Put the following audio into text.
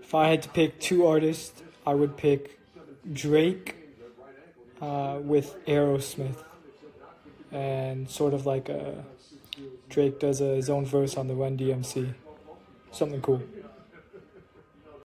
If I had to pick two artists, I would pick Drake uh, with Aerosmith, and sort of like a Drake does a, his own verse on the Run DMC, something cool.